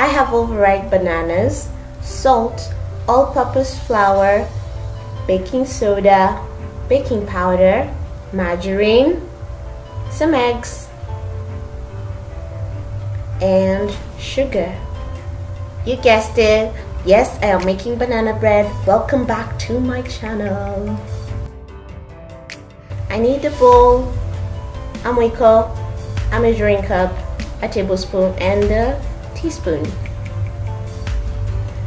I have overripe bananas, salt, all-purpose flour, baking soda, baking powder, margarine, some eggs, and sugar. You guessed it, yes I am making banana bread. Welcome back to my channel. I need a bowl, a mwiko, a measuring cup, a tablespoon and a teaspoon.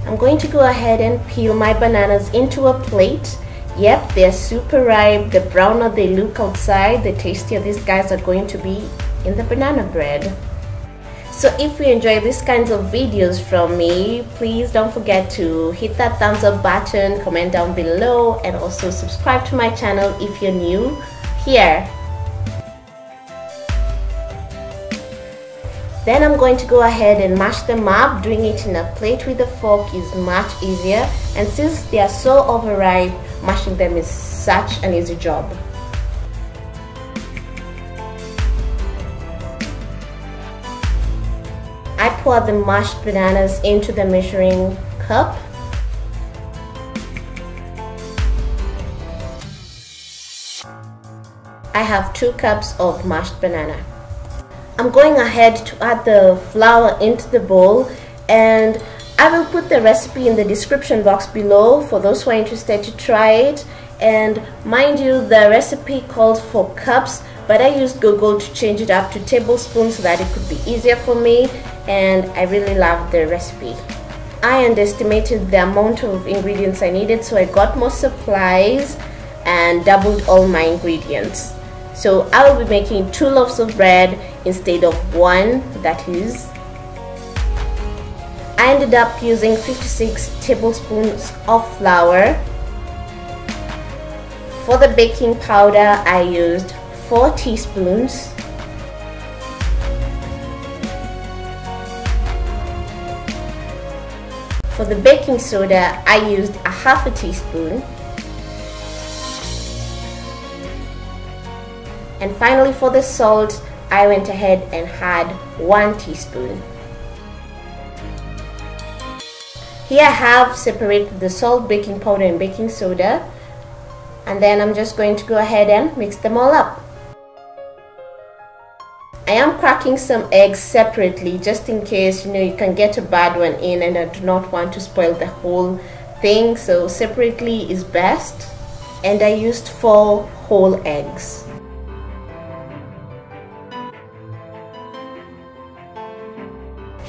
I'm going to go ahead and peel my bananas into a plate. Yep, they're super ripe. The browner they look outside, the tastier these guys are going to be in the banana bread. So if you enjoy these kinds of videos from me, please don't forget to hit that thumbs up button, comment down below, and also subscribe to my channel if you're new here. Then I'm going to go ahead and mash them up. Doing it in a plate with a fork is much easier. And since they are so overripe, mashing them is such an easy job. I pour the mashed bananas into the measuring cup. I have two cups of mashed banana. I'm going ahead to add the flour into the bowl and I will put the recipe in the description box below for those who are interested to try it and mind you the recipe calls for cups but I used Google to change it up to tablespoons so that it could be easier for me and I really loved the recipe. I underestimated the amount of ingredients I needed so I got more supplies and doubled all my ingredients. So I will be making two loaves of bread instead of one that is. I ended up using 56 tablespoons of flour. For the baking powder I used 4 teaspoons. For the baking soda I used a half a teaspoon. And finally for the salt, I went ahead and had one teaspoon. Here I have separated the salt, baking powder and baking soda. And then I'm just going to go ahead and mix them all up. I am cracking some eggs separately just in case you know you can get a bad one in and I do not want to spoil the whole thing so separately is best and I used four whole eggs.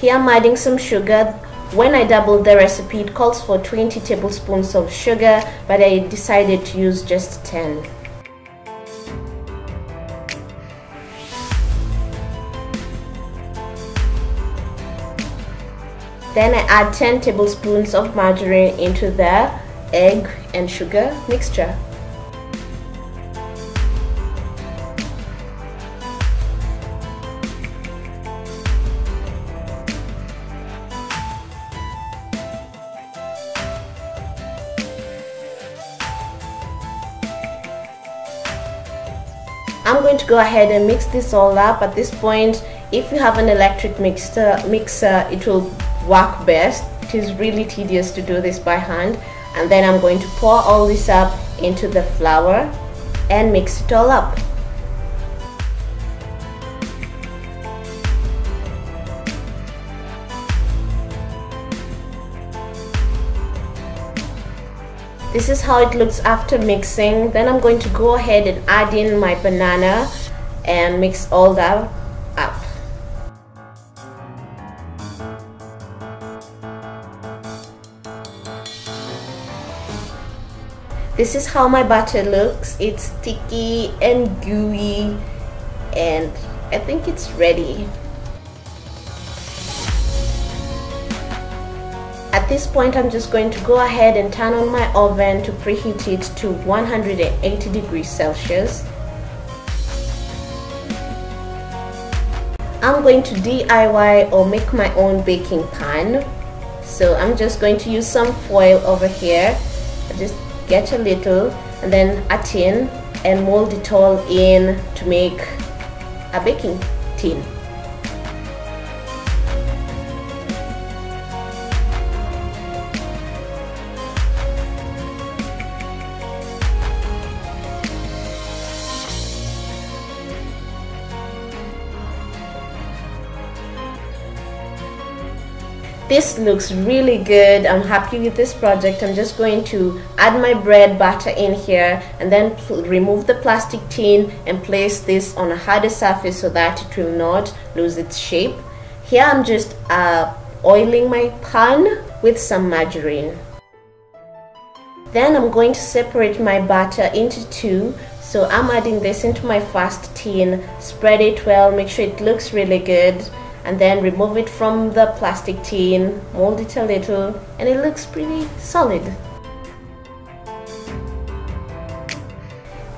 Here I'm adding some sugar. When I doubled the recipe, it calls for 20 tablespoons of sugar, but I decided to use just 10. Then I add 10 tablespoons of margarine into the egg and sugar mixture. I'm going to go ahead and mix this all up. At this point if you have an electric mixer mixer it will work best. It is really tedious to do this by hand. And then I'm going to pour all this up into the flour and mix it all up This is how it looks after mixing. Then I'm going to go ahead and add in my banana and mix all that up. This is how my batter looks. It's sticky and gooey and I think it's ready. At this point, I'm just going to go ahead and turn on my oven to preheat it to 180 degrees Celsius. I'm going to DIY or make my own baking pan. So I'm just going to use some foil over here. just get a little and then a tin and mold it all in to make a baking tin. This looks really good. I'm happy with this project. I'm just going to add my bread batter in here and then remove the plastic tin and place this on a harder surface so that it will not lose its shape. Here i'm just uh, oiling my pan with some margarine. Then i'm going to separate my batter into two. So i'm adding this into my first tin spread it well make sure it looks really good and then remove it from the plastic tin, mold it a little, and it looks pretty solid.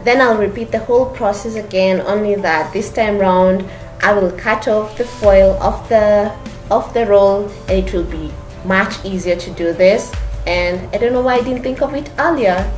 Then I'll repeat the whole process again, only that this time round I will cut off the foil of the of the roll and it will be much easier to do this and I don't know why I didn't think of it earlier.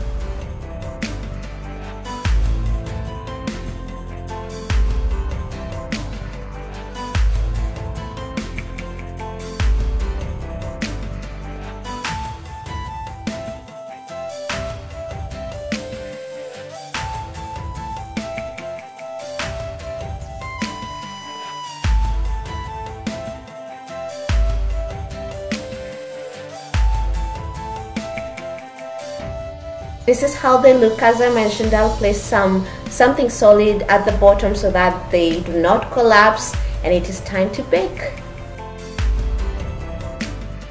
This is how they look. As I mentioned, I'll place some something solid at the bottom so that they do not collapse and it is time to bake.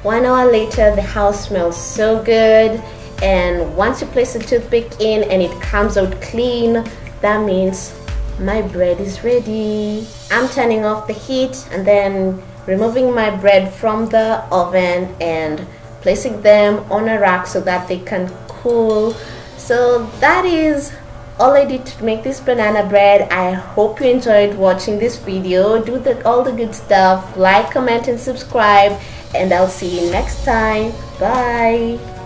One hour later, the house smells so good and once you place the toothpick in and it comes out clean, that means my bread is ready. I'm turning off the heat and then removing my bread from the oven and placing them on a rack so that they can cool. So that is all I did to make this banana bread. I hope you enjoyed watching this video. Do the, all the good stuff. Like comment and subscribe. And I'll see you next time. Bye